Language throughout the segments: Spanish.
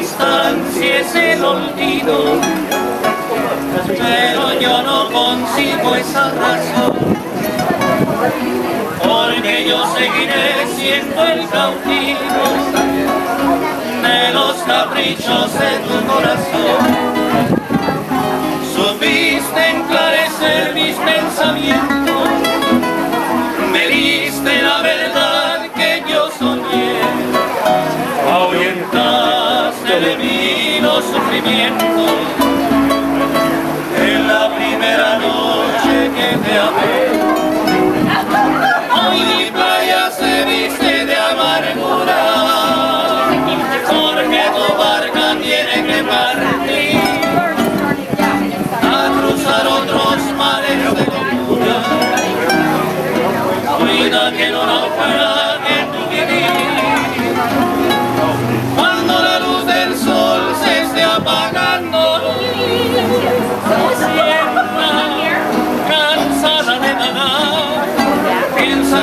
distancia es el olvido, pero yo no consigo esa razón, porque yo seguiré siendo el cautivo de los caprichos de tu corazón. en la primera noche que te amé.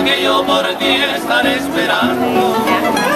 que yo por ti estaré esperando.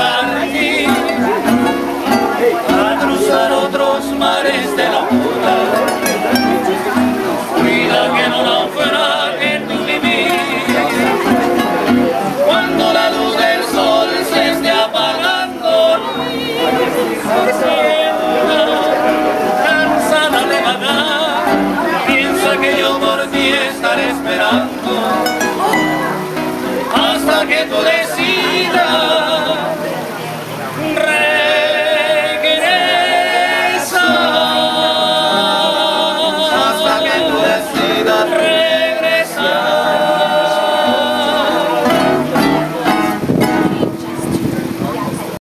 a cruzar otros mares de la puta. Cuida que no naufraguen tu vivir. Cuando la luz del sol se esté apagando, cansada de vagar, piensa que yo por ti estaré esperando hasta que tú decidas.